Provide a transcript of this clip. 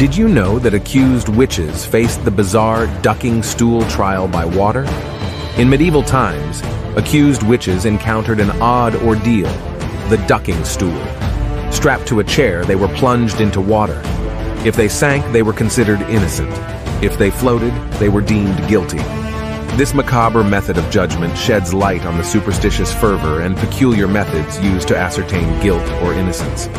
Did you know that accused witches faced the bizarre ducking stool trial by water? In medieval times, accused witches encountered an odd ordeal, the ducking stool. Strapped to a chair, they were plunged into water. If they sank, they were considered innocent. If they floated, they were deemed guilty. This macabre method of judgment sheds light on the superstitious fervor and peculiar methods used to ascertain guilt or innocence.